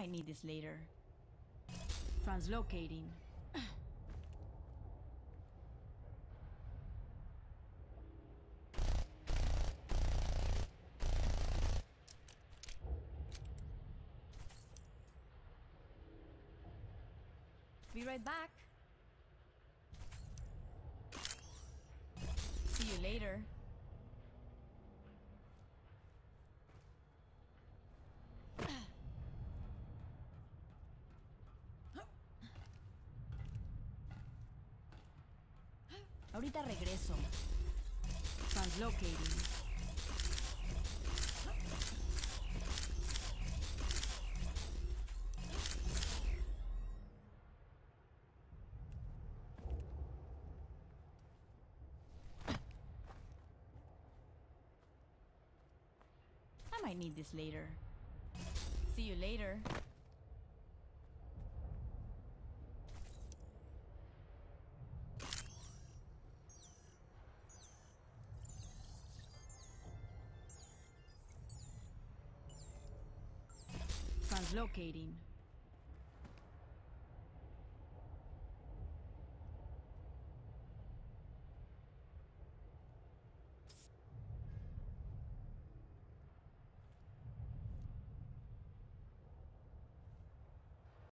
might need this later. Translocating. Be right back. See you later. Ahorita regreso. Translocating. I might need this later. See you later. Translocating.